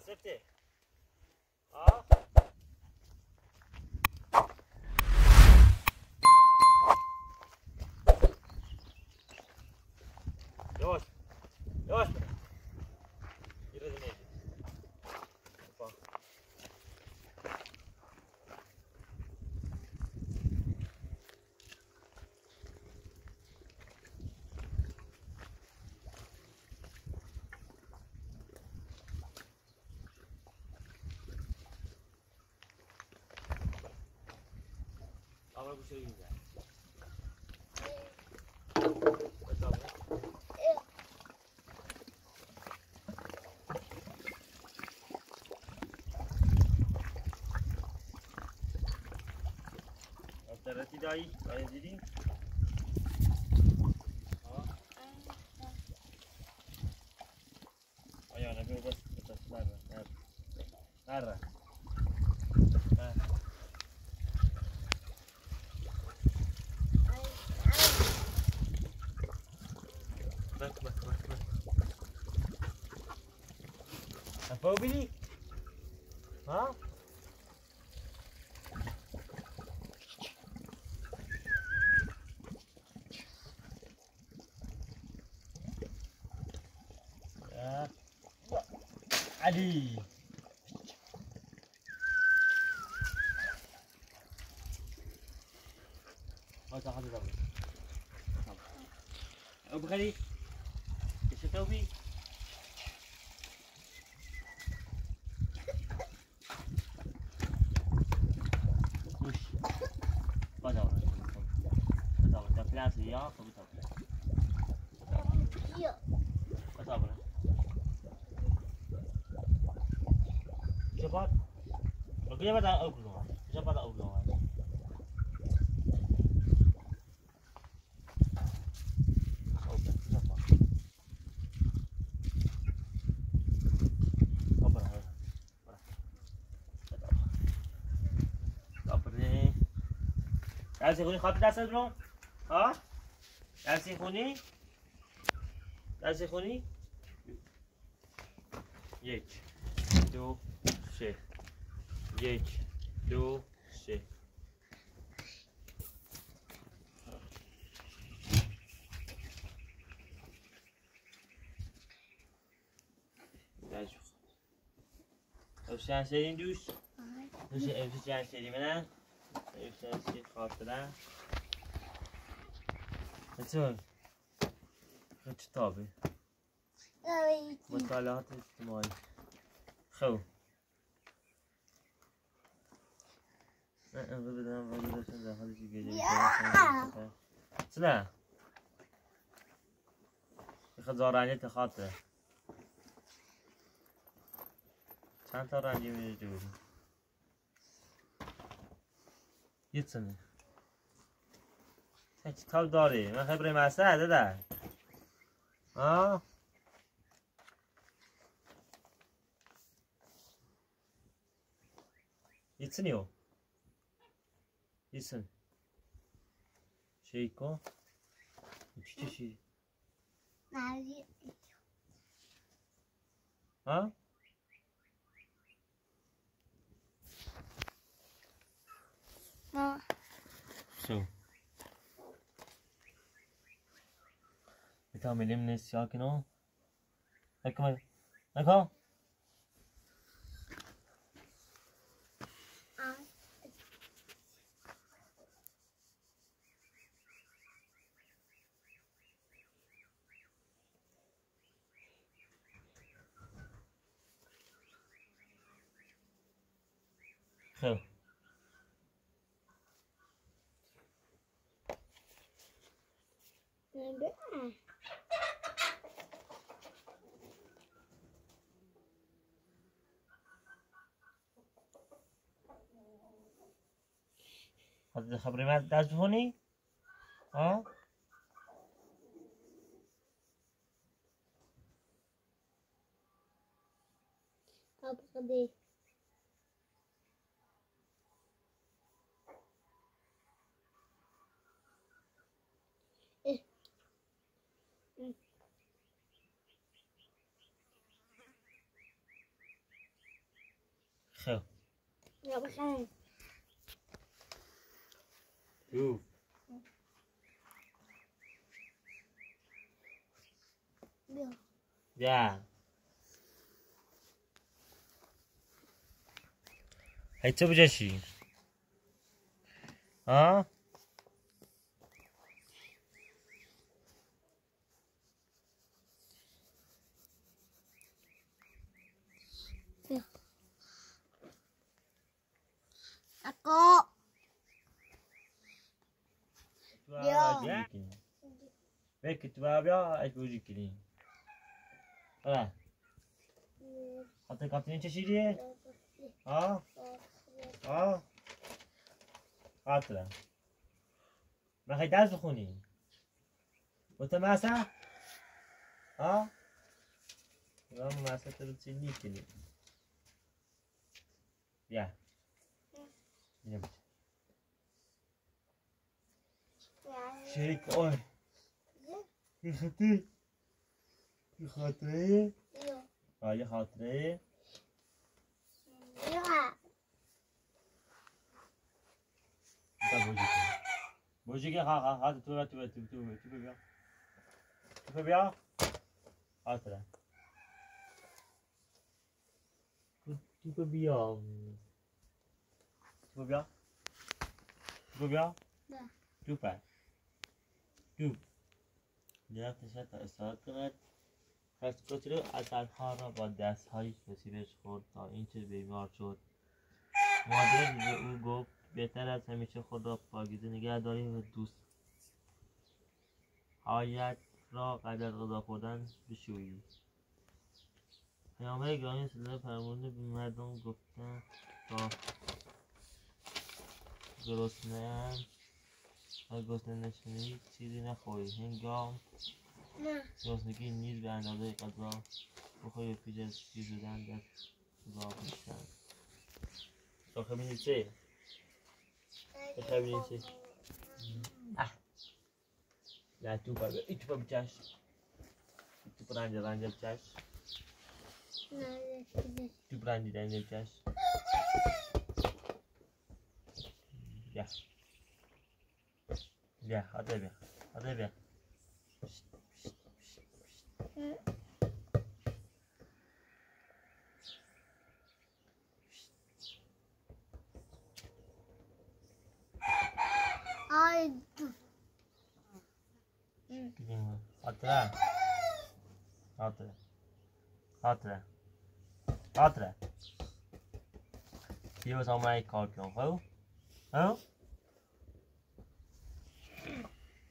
acertei. सारा कुछ सही हो जाए Terima kasih, Dai. Saya Zidin. T'as pas oublié Hein? Ah. Allez. Oh, t'as بیا بذار اولونو بیا بذار اولونو اول بذار بذار داد بری داری سه خود دستشون آه داری سه خونی داری سه خونی یک یک دو سه Öfsen senin düz. Öfsen öfsen senin ne? Öfsen senin خاطره. چطور؟ کتابه مطالعات اجتماعی خب من امروز بدنم ولی داشتم در حالی که گریه می‌کردم. نه؟ می‌خواد زارنجه تخاطره چند تا رنگی میره جوری یه چه کتاب داری؟ من خبره مسته داده آه یه o? listen. Şey ko. İki kişi. Ha? No. So. بتعمل ايه من السياق هنا؟ اكمل اكمل خب هذا خبري ما تعرفوني ها 要不上。哟。六。呀。还这不就行？啊？Vem que tu vai abrir a explosão aqui. Olha. Até que tem cheirinho. ها ها قاتله می‌خوای درس بخونی گفته مثلا ها یا مثلا تو رو چی نیکنی بیا بیا شریک آی خاطری خاطری آیا خاطری نه دنبالش برو برو جیگر راه راه تو راه تو راه تو راه تو بیا تو بیا آس راه تو تو بیا تو بیا تو بیا تو بیا چی تو بیا تو بیا bien. Tu peux bien? Tu peux bien? نه. Tu peux. Tu. درخت شد استفاده کند کسکوچی رو اثرها را با دستهایی کسی بهش خورد تا اینکه بیمار شد مادر به او گفت بهتر از همیشه خود را پاکیزه نگه داری و دوست هایت را قبل از غذا خوردن بشویی پیامبر گرامی صلی فرموده به مردم گفتن تا گرسنه و گرسنه نشینی چیزی نخوری هنگام نه گرسنگی نیز به اندازه غذا بخوری و پیش از در غذا بشن شاخه می چه؟ بخوابی چه؟ Ya cuba, itu pa bicas. Itu peranja ranja bicas. نه دیگه. Itu peranja ranja bicas. Ya. Ya, ada ля, отдай, отдай. Ay. Gidin atla. Atla. Atla. Atla. Diyoruz almaya kalkıyorum. Ho? Ho?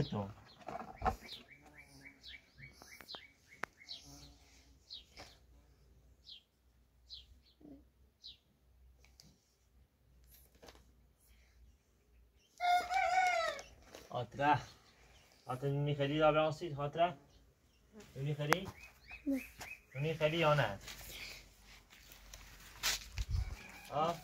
tu. Hatıra. Hatıra نونی خیلی را برانسید خاطره؟ نه. خیلی یا نه؟ آه؟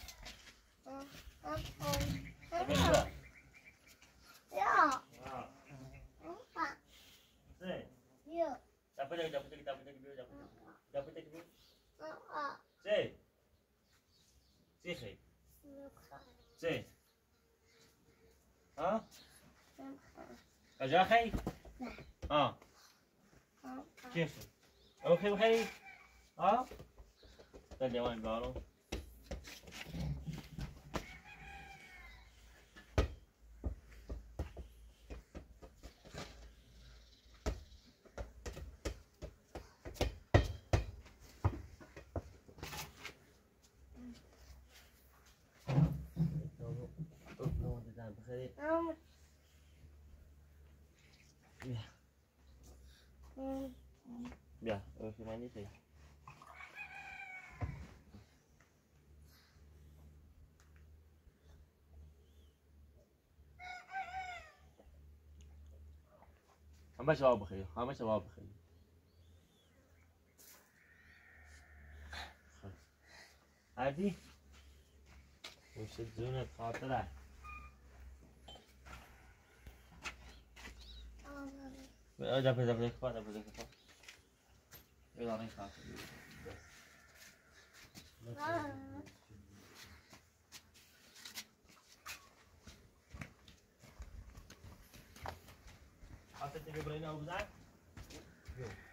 it. Um. Yeah. Um. Yeah, if you mind, شباب شباب عادي وش تزون Ah, dá pra que aqui, dá pra que aqui. Eu lá nem faço. Ah. ah Até teve o Breno usar? Viu?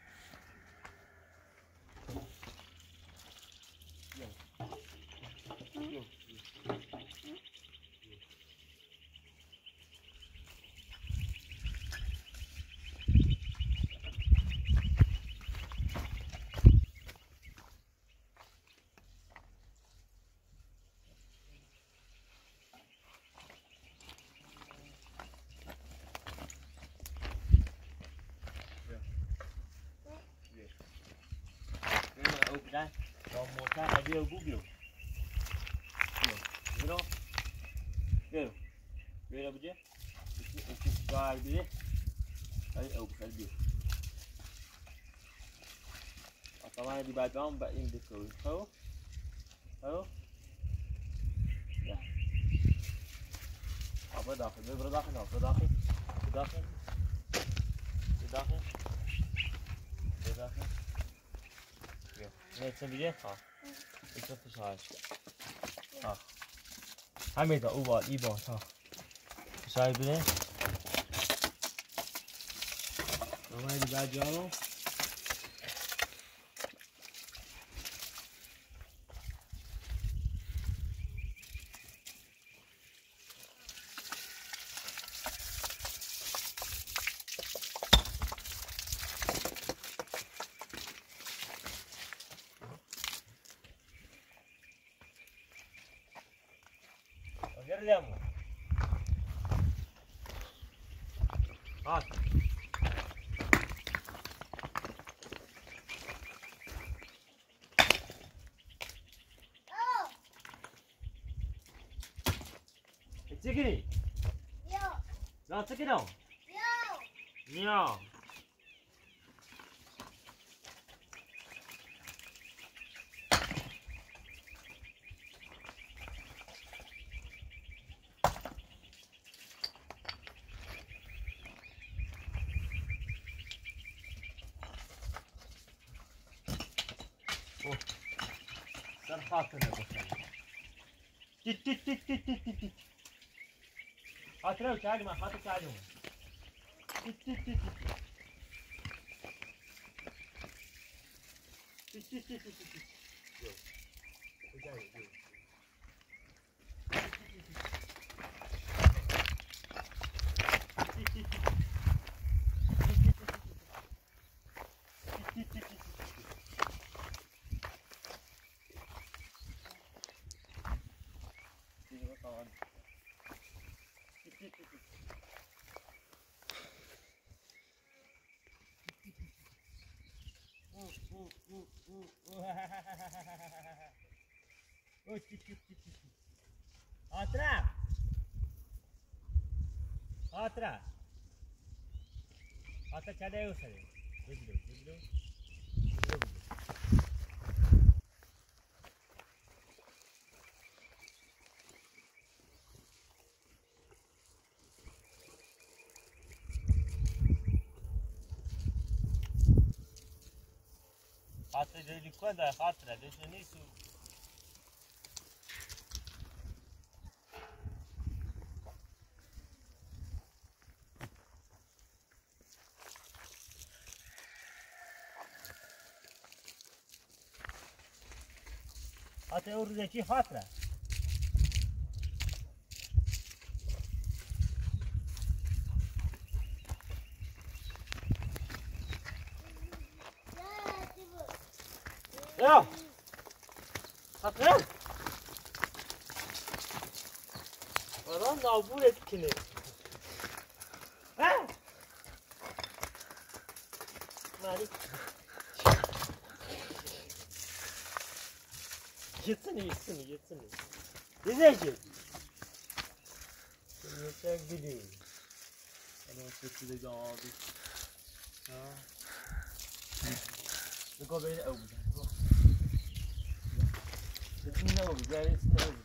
Đây, còn một cái là điều cũng biểu. Hiểu không? Hiểu. Hiểu là gì? Cái cái gì? Đấy, ô, cái biểu. Atau di bawah mbak ini betul. Tahu? Tahu? Ya. Apa dah? Dia berdah kan? Nee, jetzt sind wir hier. Ah. Mhm. Ich dachte, das heißt. Ja. Ach. Haben wir da oben, lieber. Ach. Scheibe. Nochmal die Badjahre. Chickeny. Yo. Not chicken on. Yo. Yo. Oh. Sen hatırla bakalım. Git git git git git git. Aquela é o Charlie, mas mata o Charlie, mano. Deu. Cuidado, deu. Uh, uh, uh. Oh, git git git git. Hatıra. Hatıra. Hatıra çadaya usarı. Gidiyor, gidiyor. हाथ जो लिखो है हाथ रह जैसे नहीं सु Até o urzechi fatra. içini. Ha? Malik. Gitsin gitsin gitsin. Gidecek. Gidecek gidiyor. Adam sesi dedi abi. Ha. Bu kadar öyle öldü. Gitsin ne oldu? Gelsin ne oldu?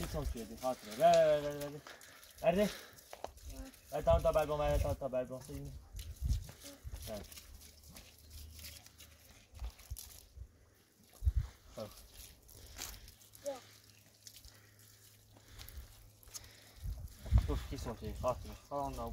Tutsan kedi, hatıra. Ver ver ver ver. Nerede? Ver tamam tabel bomba, ver tamam tabel bomba. Ver. Tut ki son kedi, hatıra. Falan da bu.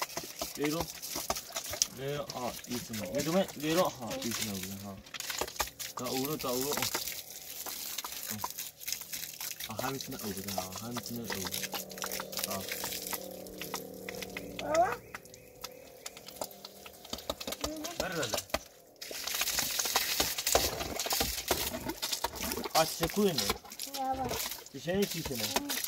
レロレロあいいつもめどめレロはいいつもぶはがうろだうろあはみつなうぶだはみつなうぶあ誰だあっせくいね。やばい。Bir şey içeyim.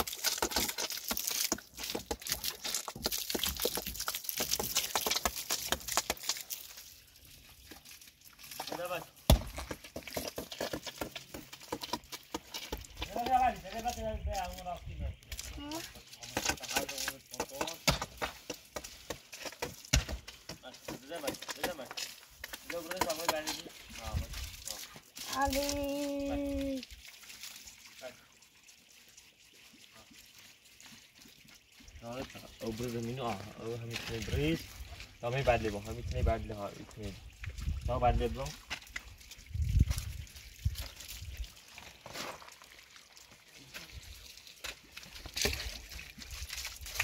بعد له بخو مثني بعد له ها يمكن ها بعد له برو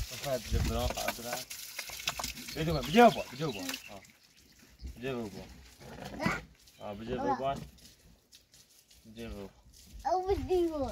صافات جبراعه اسرع زيدوا بجهو بجهو اه بجهو برو اه بجهو برو بجهو او بجهو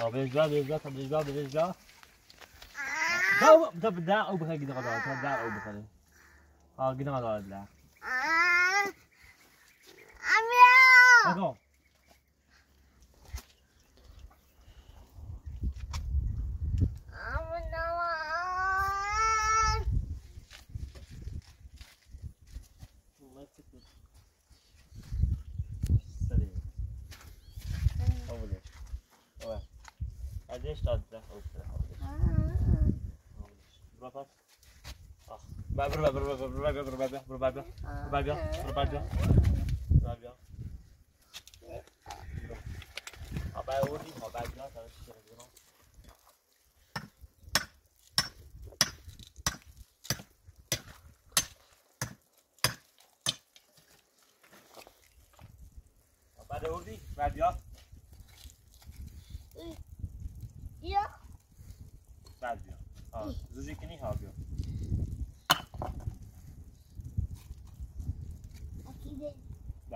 أو بيرجع بيرجع طب بيرجع بيرجع دا طب دا أو بخا قد غدا طب دا أو بخا آه قد غدا لا اميو برو بجا بجا آبای اوری ها بیا آه زوجی کنی ها بیا.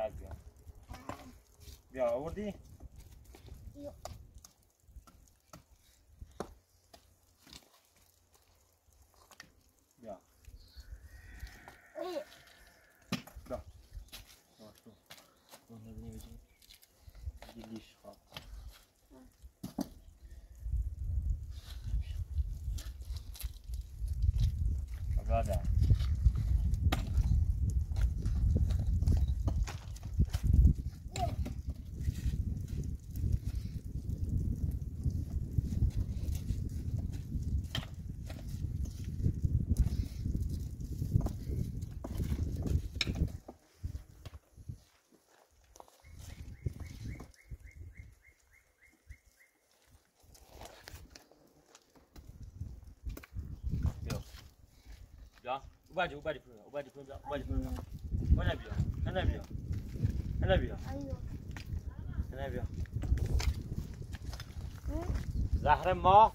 بعد بیا بیا آوردی؟ وبعد وبعد وبعد وبعد أنا بيها أنا بيها أنا بيها أيوه أنا بيها زهر ما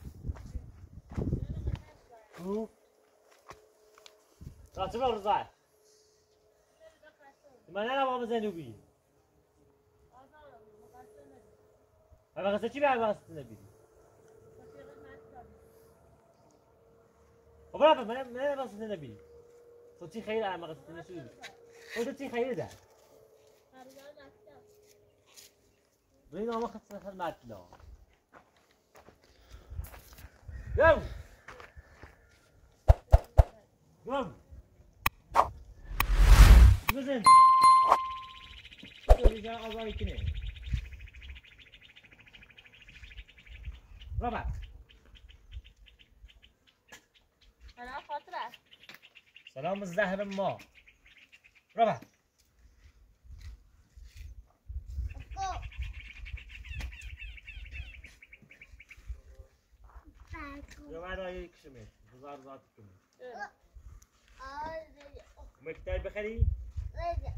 راتب الرضاعه ما أنا بابا زنوبي ما غسلتي بها ما غسلت النبي وبرافو ما أنا ما غسلت النبي قلتي خير على ما غسلتنيش ايدي قلتي خير ده. رينا ما خدت سفر مع التلاوة يلا. يلا. نزل رجاء أوباري كنين ربع أنا فترة سلام زهر ما. رابط بعد آیه کشمه. بزار زاد کنه آره. مکتب بخری؟ رجع.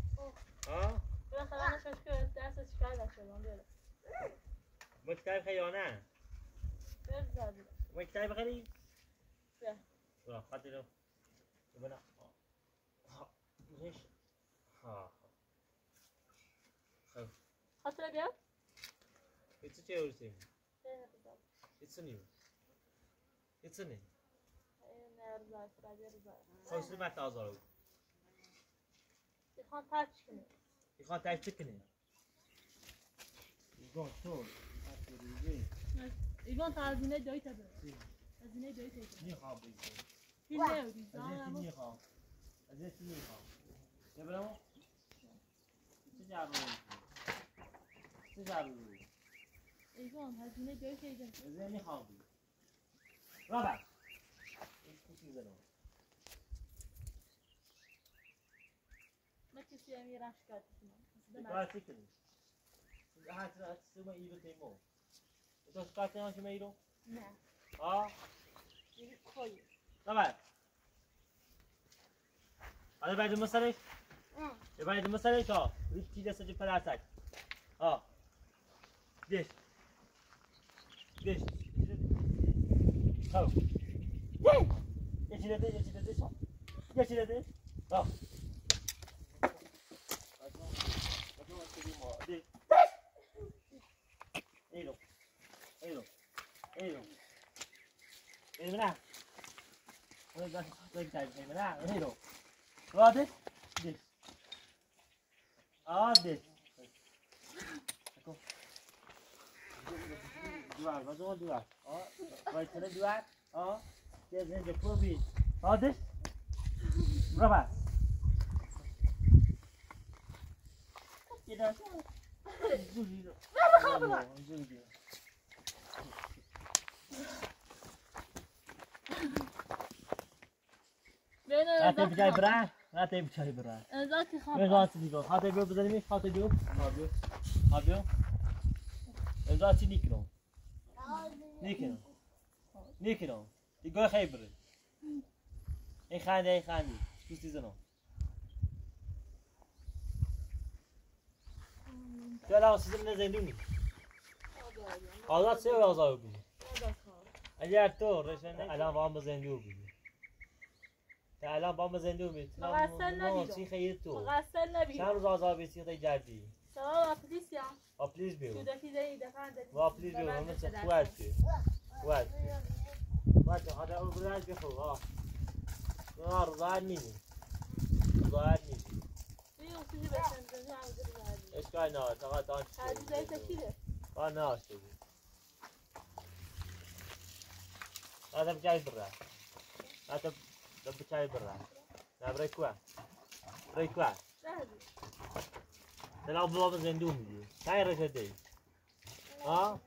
ها؟ بالاخره انا شوش که درس چیکار نشدم بیاره مکتب خری یا نه؟ بیار زدی مکتب بخری؟ بیا. را خاطر بنا ها ليش ها خاطره بیا It's a chair thing. It's a new. It's a new. نه رضا فرادی رضا خوش ما تازارو. می‌خوام تاچ کنی يخوان تعيش تكني. يقول شو؟ ایگون تا بره هزینه دایی تا. تجارو. ایگون هزینه دایی تا بره أزيت ني إيش يزنون؟ ما هم یه رشت کرد يقال تكني. هات سوما إيرو تيمو. تو هاش ما كذا سجل ثلاثة اه ليش ليش خلاص ايش ده ايش ده ايش ايش ده اه ايلو ايلو ايلو ايلو منع Tôi đang tôi chạy về mà đây rồi. Rồi đi. Đi. À đi. Cô. Dua, có dua dua. Ờ, vậy thế Got it? This. Ah, this. Dual, what's all dual? Oh, right to the dual. Oh, there's in the probe. Oh, this? Rubber. You know, I'm going to go. Gaat even op de Gaat even op. Gaat even. Gaat even. En dat is niet kno. Niet kno. Niet kno. Die go geven. Ik ga niet, ik ga niet. Dus die zijn nog. Ja, laat ze er zijn doen. Al dat ze wel zo doen. اگر تو رشن الان با هم بزندو بودی تا الان با بزندو بودی مقصر ندیدم. چی خیلی تو. مقصر نبید چند روز آزار بیسی خیلی جدی؟ سلام پلیس یا؟ با پلیز بیو کودکی دایی دفعه با پلیز بیو همه چه بیو خواد بیو خواد بیو حالا اون برای بخو آه. نار ظاهر نیمی ظاهر نیمی بیو چیزی بسن دنیا هم داری هردی اشکال نه تا تا هردی دایی تکیله تا نه اشتبه هذا بجاي برا هذا بجاي برا لا بريكوا بريكوا نهدی تلعب بابا زندوم دي تاي رشدي ها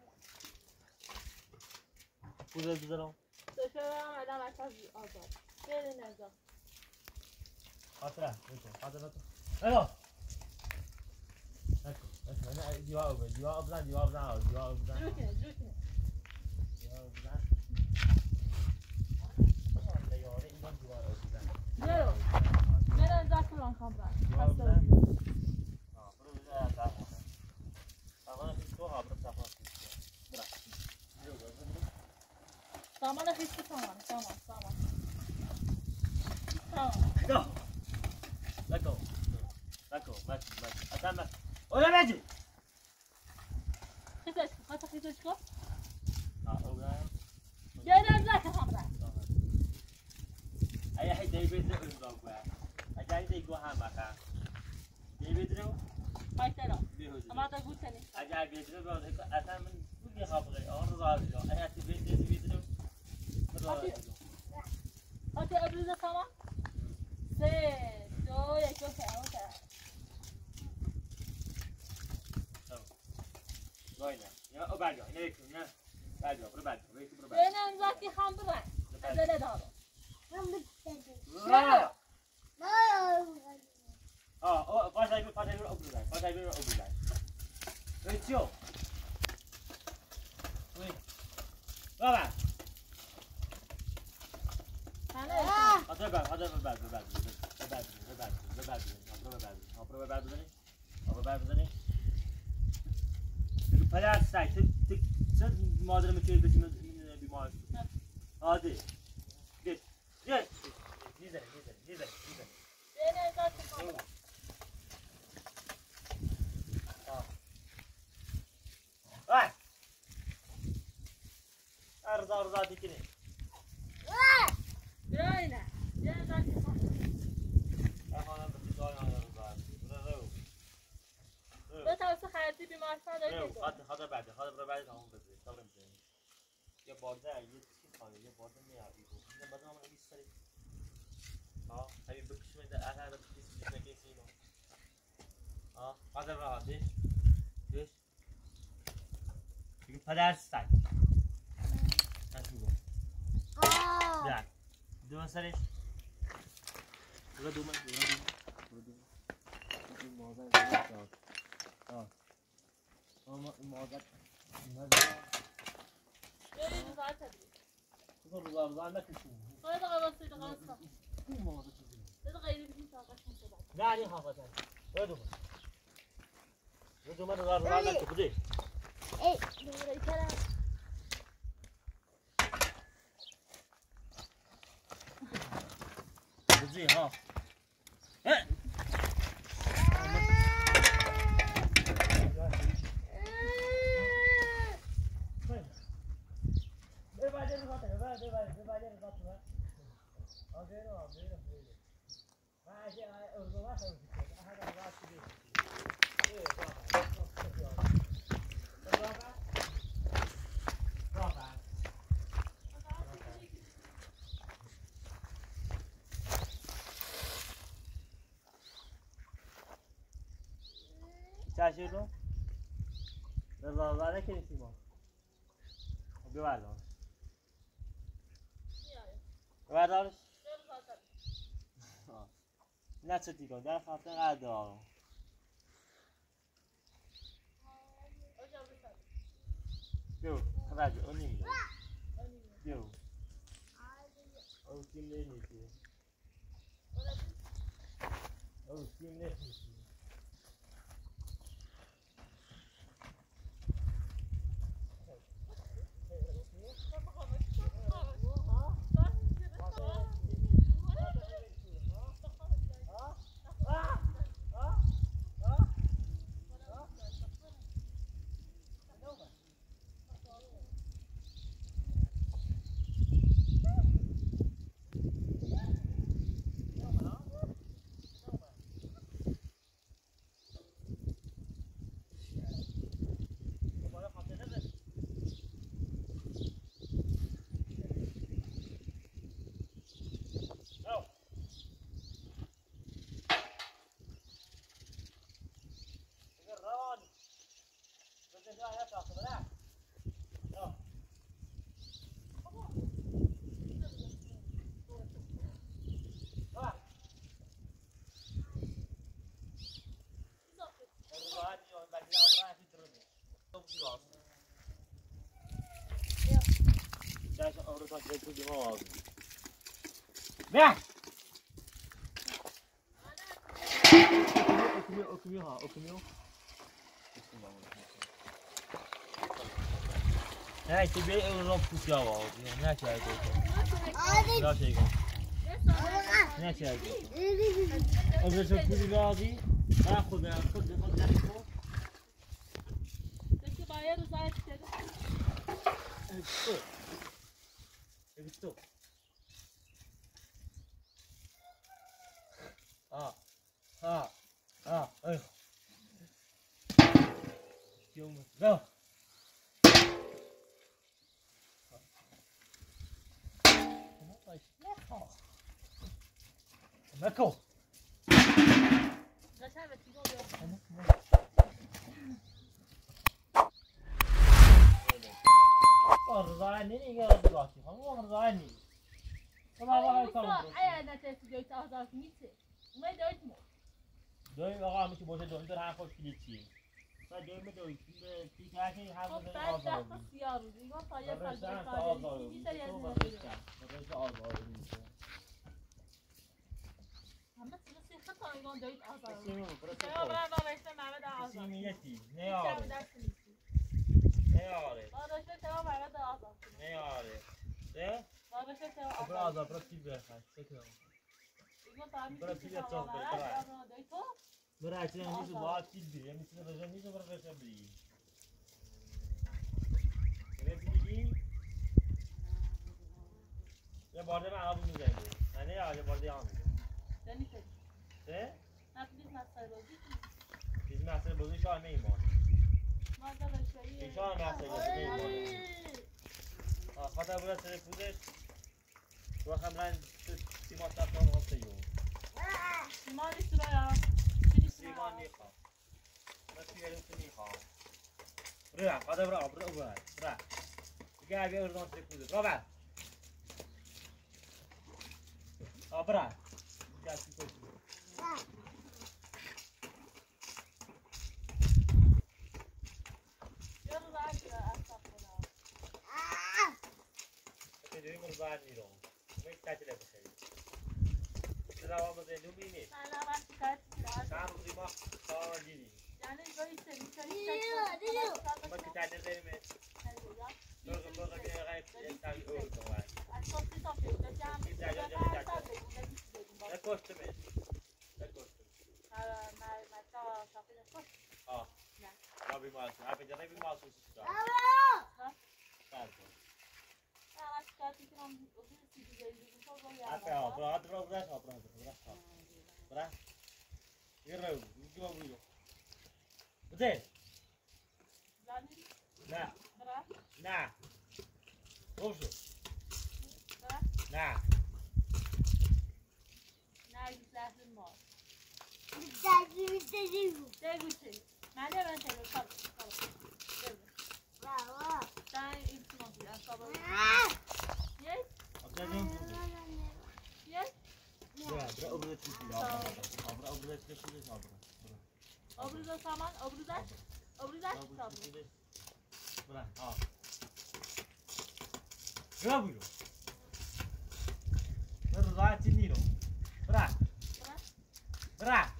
فوزل بزنو دکتر هم الان مرکز آزاد برین نزا خاطره خاطره ايوه انا ديوا اوبر ديوا اوبر ديوا اوبر ديوا اوبر جلو کنه جلو کنه ديوا Zero. Zero is that long come back. سامان خیستی سامان سامان سامان سامان نگو نگو نگو مجی مجی اصلا مجی اولا مجی خیزش کن خواست خیزش کن نه اولا بیاید از لکه هم Aí David Umbagua. Aí David Hamaka. David رو؟ پایترا اما تا گوت نی اجا بیت رو بعد اصلا من کلی خبره آن رو راز رو ایا تی بیت دی بیت رو. آتی. ابروز سما سه دو یک و سه. و سه. خب. گاینه یا او برگاه اینه یکی نه. برگاه برو برگاه برو برگاه نه امزاکی خم برن ازاله دارو نه آه پاشای بیر پاشای بیر اوبرو پاشای بیر اوبرو دار ایچیو بابا آدر بر آدر بر بر بر بر بر بر بر آبرو بر بر بزنی آبرو بر بزنی پدر سگ تو تو مادر می‌تونی بتونی بیمار آدی سرش دو نه علی حافظه بدو بدو من راه راه نکبدی ای دوباره کلام 哎！没把点子搞对了，没把没把点子搞错了，没得的嘛，没得没得，哎，行，二哥，我。برای که نیستی ما خب، بیا بردارش بیا بردارش نه چه دیگه در خاطر قد آرام بیا. توجه اون نمیده بیا. او تیم نمیده او تیم نمیده Ja! Ook een ook een ook Nee, ik probeer heel rond goed jou al. Net jij. Ja, zeker. Net jij dit. Of is het. Dat de Ah, ah, ah, eh. Tüy oluyor. رضاعني يا رضاكي هم رضاعني طبعا ما Ama هاي Musa eğer nefesi göğüse azaltın gitse. Umayı da ötmü. دوی آقا میشه باشه دوم در هم خوش کلیچی و دوم دوی تی که هر Çok روز ben آزار dahta siyah ruzu. İvan sayı برش kalbi هم sadece. آزار İkinci de تو yazın. برش برش آزار Ama size sıhhat tanıyan döyüt azaltın. سیمی Sewa برش bana bana işte Mehmet ağa azaltın. سیمیتی نه آره. نه آره Sewa Mehmet ağa azaltın. نه آره نه. آزار برو تیل برخواست سکرم İvan tahmin Bırak, ettiği bir yatacağız, havalara bırak. Sewa döyüt o. برو اچه نیست باید تیل بری میشه برو رجا بری یه بارده من آبی می‌زنی نه یا یه بارده Deniz بیز مسئله بازی چی؟ بیز مسئله بازی شاه میمان مادر شاهیه شاه مسئله بازی میمان خاطر بوده سر خودش رو خمرن سیما تفتا رو خواسته یو. سیما نیست رو یا سیما نیخوا رو سیما نیخوا رو سیما نیخوا رو هم خاطر برای برای رو دیگه اگه اردان سر خودش رو برد آب رو دیگه şu koşu. Na. Na. Ouve. Na. Na, exato, morre. Abruza saman, abruza, abruza kitabı. Bırak, al. Gel buyurun. Ben rızayet dinliyorum. Bırak. Bırak. Bırak.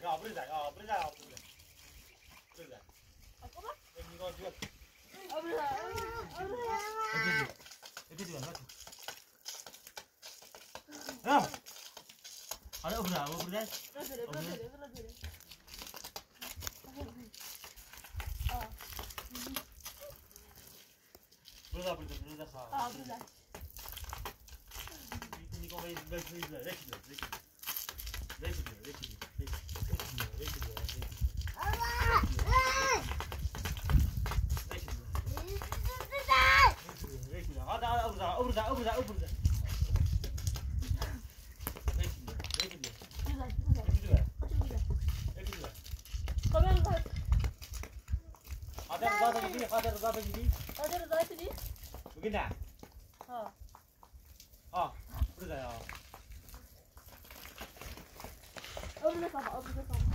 જાય આપણે જાય આપણે જાય આપણે આપણે જાય અરે ઉભરા ઉભરા Burada burada burada sağ ol. Aa burada. Nikola'yı bekliyoruz. Bekliyoruz. Bekliyoruz. Bekliyoruz. Bekliyoruz. ada Reza pergi ni. Ada Reza itu ni. Mungkin dah. Ha. Ha, Reza ya. Oh, Reza sama, open Reza sama.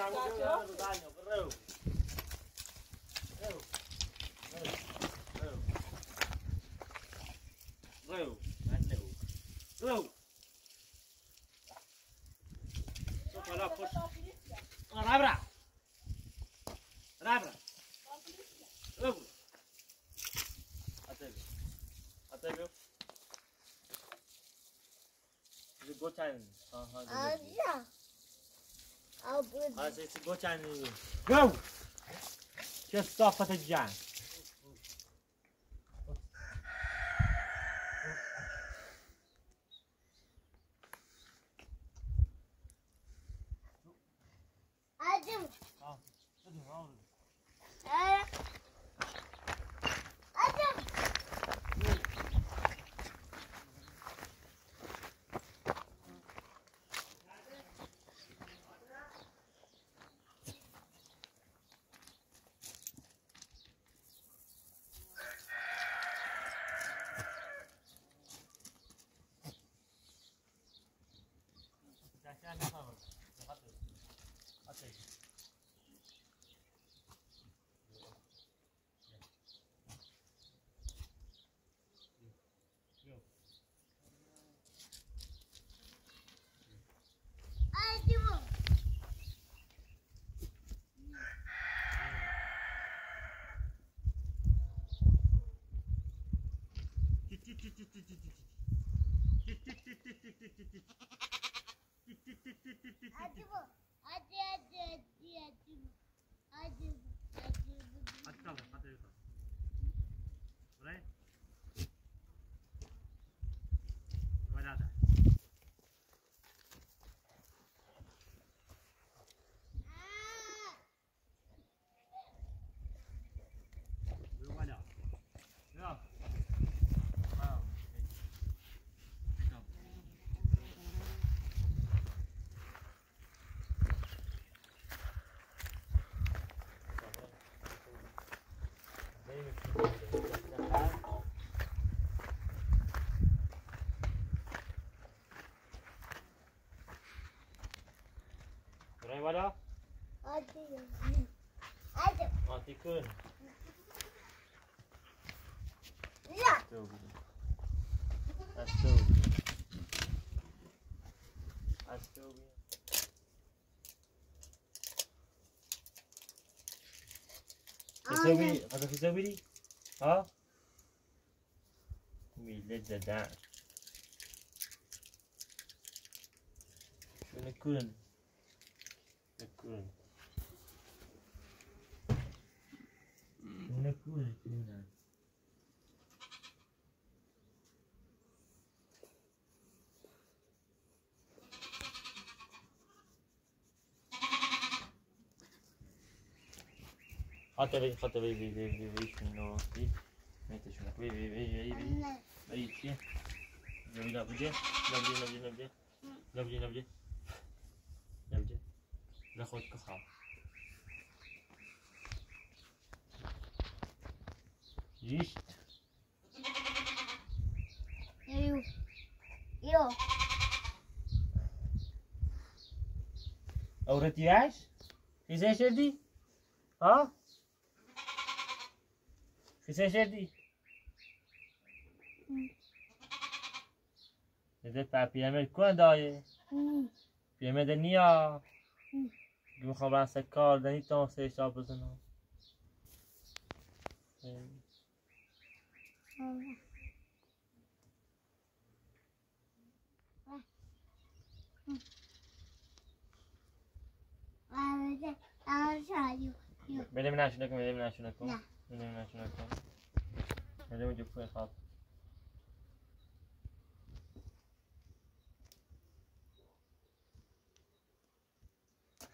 Blue. That's time. Uh -huh. Go. Go! Just stop at the jam. 아주 معي هذا تسوي لي ها ولد زدان شنو كلنا Fate vedi, fate vedi, vedi, vedi, vedi, no, sì. Una qui, vedi, vedi, vedi, vedi. Vedi, sì. Lavi, lavi, lavi, lavi, lavi, lavi, lavi, lavi. به خود بخواه زیست یو یو Over het juist? Gezegd die? Ha? Gezegd die? Dit is papier met kwaan daar je. Papier met een jaar. می‌خوام رأس کار در هیچ سه حساب بزنم بریم نشونه کن بریم نشونه کن بریم نشونه کن بریم جو پوی خواب.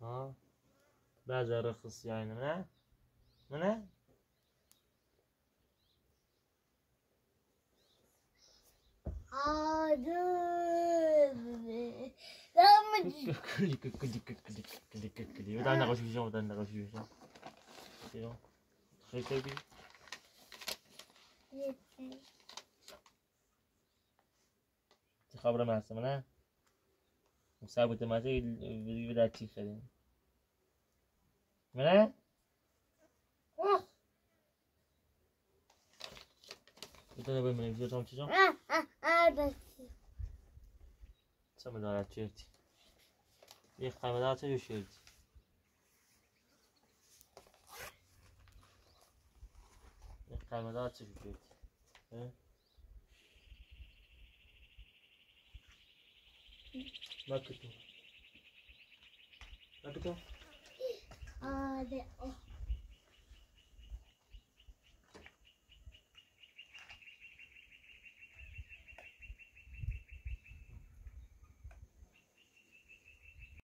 ها؟ بعد رخص يعني منا آه. منا خبرة مع السمنة خب سر بوده مزه یه به در چی خریم نه؟ بیتا نبایی منیم زیر تام چیزم؟ چه مدارت چیرتی؟ یه خیمه چه یک شیرتی؟ یه خیمه چه یو Marketing. Marketing? Uh, the, oh.